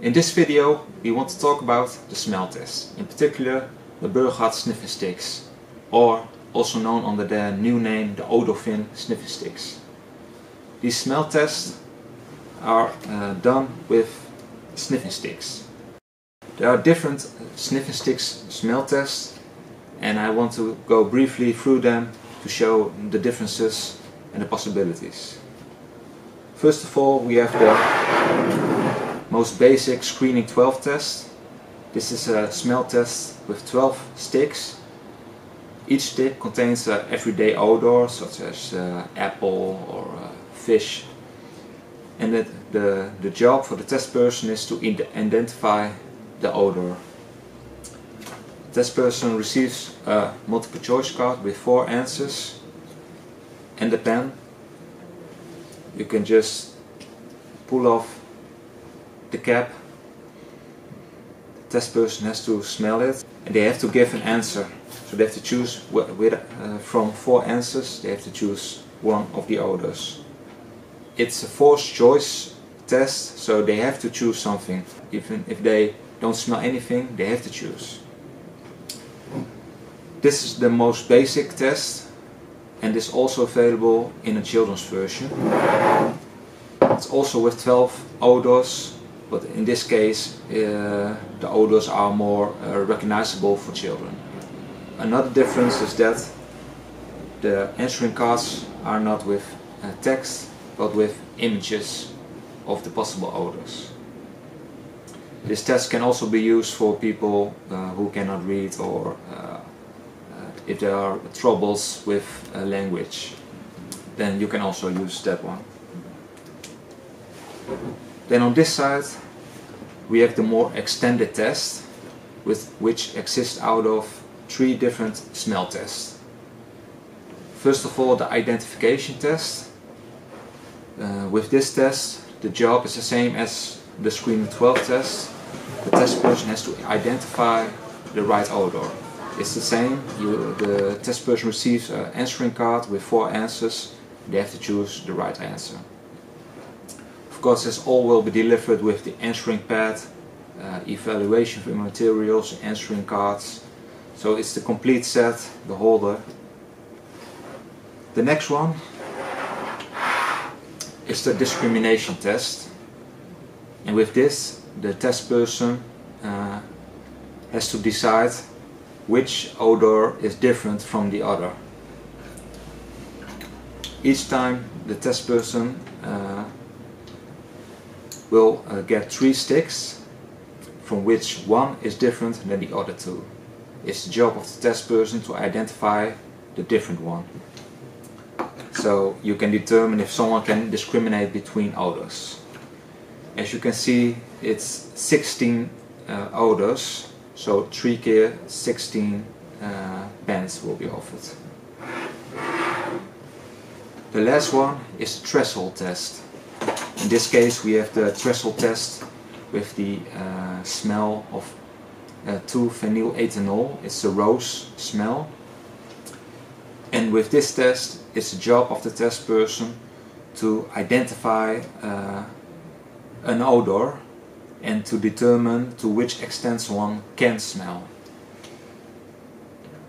In this video we want to talk about the smell test, in particular the Burghart sniffing sticks, or also known under their new name the ODOFIN sniffing sticks. These smell tests are uh, done with sniffing sticks. There are different sniffing sticks smell tests and I want to go briefly through them to show the differences and the possibilities. First of all we have the most basic screening 12 test. This is a smell test with 12 sticks. Each stick contains an everyday odor such as uh, apple or uh, fish and that the, the job for the test person is to identify the odor. The test person receives a multiple choice card with four answers and a pen. You can just pull off the cap. The test person has to smell it and they have to give an answer. So they have to choose with, uh, from four answers, they have to choose one of the odors. It's a forced choice test, so they have to choose something. Even if they don't smell anything, they have to choose. This is the most basic test and is also available in a children's version. It's also with 12 odors, but in this case uh, the odors are more uh, recognizable for children. Another difference is that the answering cards are not with uh, text, but with images of the possible odors. This test can also be used for people uh, who cannot read or uh, if there are troubles with uh, language, then you can also use that one. Then on this side we have the more extended test with which exists out of three different smell tests. First of all the identification test. Uh, with this test the job is the same as the Screening 12 test. The test person has to identify the right odor. It's the same, you, the test person receives an answering card with four answers. They have to choose the right answer. Course this all will be delivered with the answering pad, uh, evaluation of materials, answering cards. So it's the complete set, the holder. The next one is the discrimination test. And with this, the test person uh, has to decide which odor is different from the other. Each time the test person uh, will uh, get three sticks from which one is different than the other two. It's the job of the test person to identify the different one. So you can determine if someone can discriminate between odors. As you can see, it's 16 uh, odors, so 3 keer 16 uh, bands will be offered. The last one is the threshold test. In this case we have the threshold test with the uh, smell of uh, 2-phenyl ethanol. It's a rose smell. And with this test it's the job of the test person to identify uh, an odor and to determine to which extent one can smell.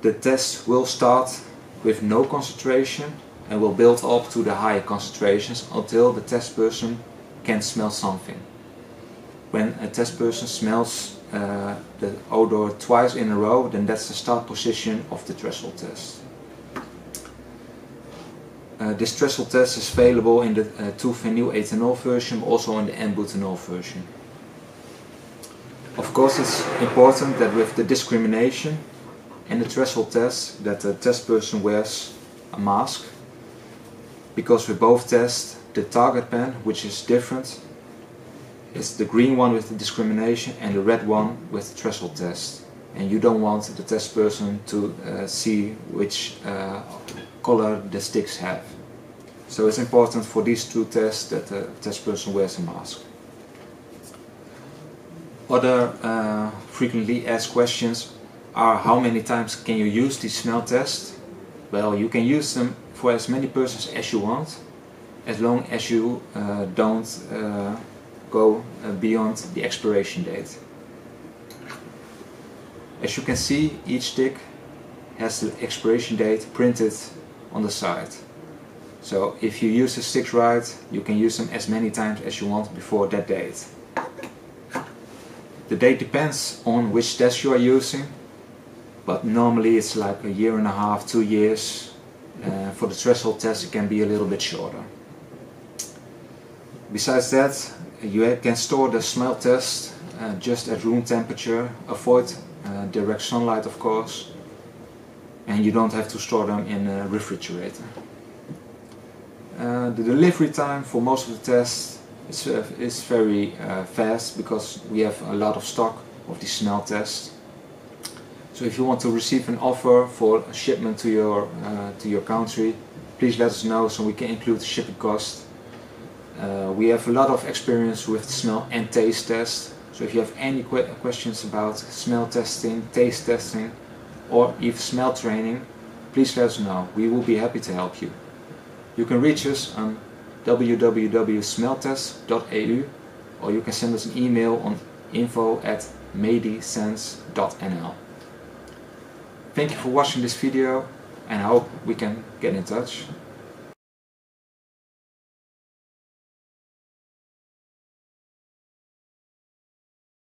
The test will start with no concentration and will build up to the higher concentrations until the test person can smell something. When a test person smells uh, the odor twice in a row, then that's the start position of the threshold test. Uh, this threshold test is available in the uh, 2-phenyl ethanol version, also in the N-butanol version. Of course it's important that with the discrimination and the threshold test that the test person wears a mask because we both test the target pen which is different it's the green one with the discrimination and the red one with the threshold test and you don't want the test person to uh, see which uh, color the sticks have. So it's important for these two tests that the test person wears a mask. Other uh, frequently asked questions are how many times can you use these smell tests? Well, you can use them for as many persons as you want, as long as you uh, don't uh, go uh, beyond the expiration date. As you can see, each stick has the expiration date printed on the side. So if you use the sticks right, you can use them as many times as you want before that date. The date depends on which test you are using, but normally it's like a year and a half, two years. Uh, for the threshold test it can be a little bit shorter. Besides that, you can store the smell test uh, just at room temperature, avoid uh, direct sunlight of course, and you don't have to store them in a refrigerator. Uh, the delivery time for most of the tests is, uh, is very uh, fast because we have a lot of stock of the smell test. So if you want to receive an offer for a shipment to your uh, to your country, please let us know so we can include the shipping cost. Uh, we have a lot of experience with smell and taste test. So if you have any que questions about smell testing, taste testing, or if smell training, please let us know. We will be happy to help you. You can reach us on www.smelltest.eu or you can send us an email on info at medisense.nl. Thank you for watching this video and I hope we can get in touch.